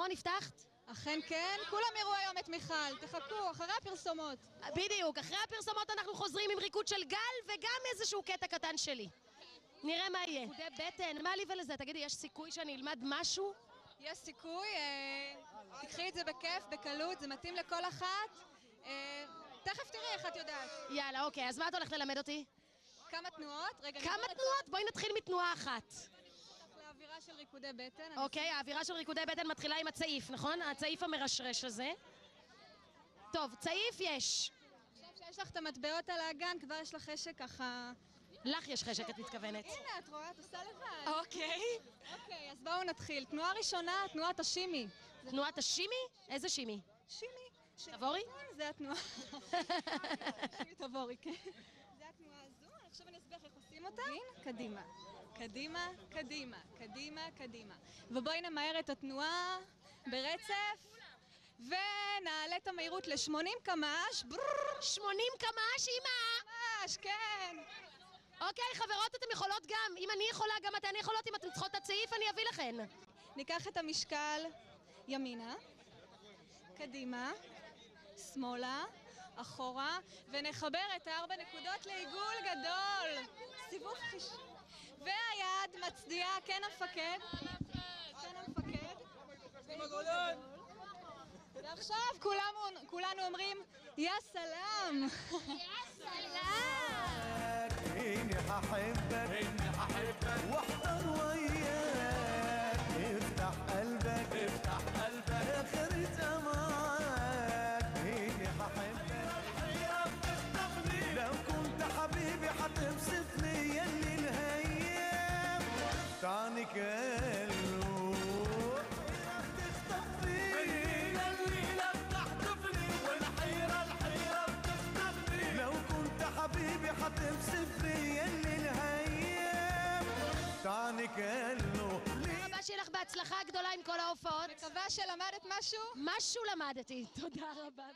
נכון? הבטחת? אכן כן, כולם יראו היום את מיכל, תחכו, אחרי הפרסומות. בדיוק, אחרי הפרסומות אנחנו חוזרים עם ריקוד של גל וגם איזשהו קטע קטן שלי. נראה מה יהיה. ריקודי בטן, מה לי ולזה? תגידי, יש סיכוי שאני אלמד משהו? יש סיכוי, אה, תקחי את זה בכיף, בקלות, זה מתאים לכל אחת. אה, תכף תראי איך את יודעת. יאללה, אוקיי, אז מה את הולכת ללמד אותי? כמה תנועות? רגע, כמה תנועות? בואי נתחיל מתנועה אחת. של ריקודי בטן. אני אוקיי, האווירה של ריקודי בטן מתחילה עם הצעיף, נכון? הצעיף המרשרש הזה. טוב, צעיף יש. עכשיו שיש לך את המטבעות על האגן, כבר יש לך חשק ככה... לך יש חשק, את מתכוונת. הנה, את רואה? את עושה לבד. אוקיי. אוקיי, אז בואו נתחיל. תנועה ראשונה, תנועת השימי. תנועת השימי? איזה שימי? שימי. תבורי? כן, זה התנועה. שימי תבורי, כן. זה התנועה הזו, עכשיו אני אסביר איך עושים אותה. קדימה. קדימה, קדימה, קדימה, קדימה. ובואי נמהר את התנועה ברצף. ונעלה את המהירות ל-80 קמ"ש. ברררר, 80 קמ"ש, אמא! ממש, כן. אוקיי, חברות, אתן יכולות גם. אם אני יכולה, גם אתן יכולות. אם אתן צריכות את הצעיף, אני אביא לכן. ניקח את המשקל ימינה, קדימה, שמאלה, אחורה, ונחבר את הארבע נקודות לעיגול גדול. כן המפקד, כן המפקד. ועכשיו כולנו אומרים, יא סלאם! יא סלאם! בהצלחה גדולה עם כל ההופעות. מקווה שלמדת משהו? משהו למדתי. תודה רבה.